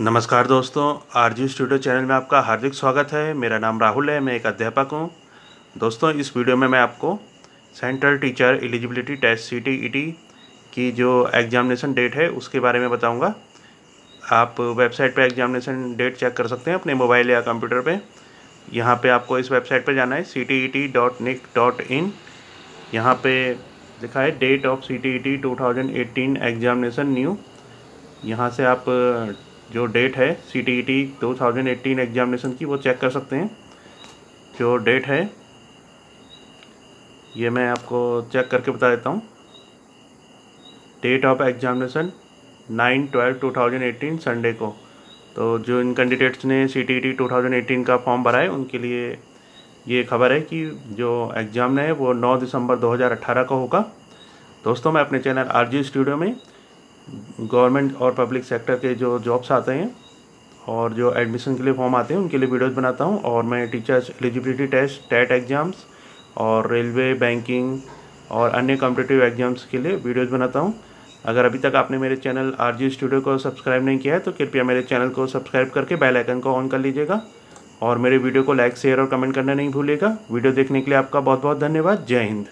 नमस्कार दोस्तों are G studio channel में आपका हार्दिक स्वागत है। मेरा नाम राहुल है, मैं एक अध्यापक हूँ। दोस्तों, इस वीडियो में मैं आपको central teacher eligibility test C T की जो एग्जामिनेशन डेट है, उसके बारे में बताऊँगा। आप वेबसाइट पर एग्जामिनेशन डेट चेक कर सकते हैं अपने मोबाइल या कंप्यूटर पर यहाँ पर आपको इस वेबसाइट पर जाना है C T E T dot nic dot in यहाँ पे लिखा है, date of C T E T two thousand eighteen examination new. यहाँ से आप जो डेट है C T E T two thousand eighteen examination की, वो चेक कर सकते हैं। जो डेट है, ये मैं आपको चेक करके बता देता हूँ। Date of examination nine twelve two thousand eighteen Sunday को। तो जो इन कैंडिडेट्स ने C T E T two thousand eighteen का फॉर्म भरा है, उनके लिए ये खबर है कि जो एग्ज़ाम है, वो नौ दिसंबर 2018 को होगा। दोस्तों, मैं अपने चैनल आर जी स्टूडियो में गवर्नमेंट और पब्लिक सेक्टर के जो जॉब्स आते हैं और जो एडमिशन के लिए फॉर्म आते हैं, उनके लिए वीडियोस बनाता हूँ और मैं teachers eligibility test, TET exams और रेलवे, बैंकिंग और अन्य कॉम्पिटेटिव एग्ज़ाम्स के लिए वीडियोस बनाता हूँ। अगर अभी तक आपने मेरे चैनल आर जी स्टूडियो को सब्सक्राइब नहीं किया है तो कृपया मेरे चैनल को सब्सक्राइब करके बेल आइकन को ऑन कर लीजिएगा और मेरे वीडियो को लाइक, शेयर और कमेंट करना नहीं भूलिएगा। वीडियो देखने के लिए आपका बहुत बहुत धन्यवाद। जय हिंद।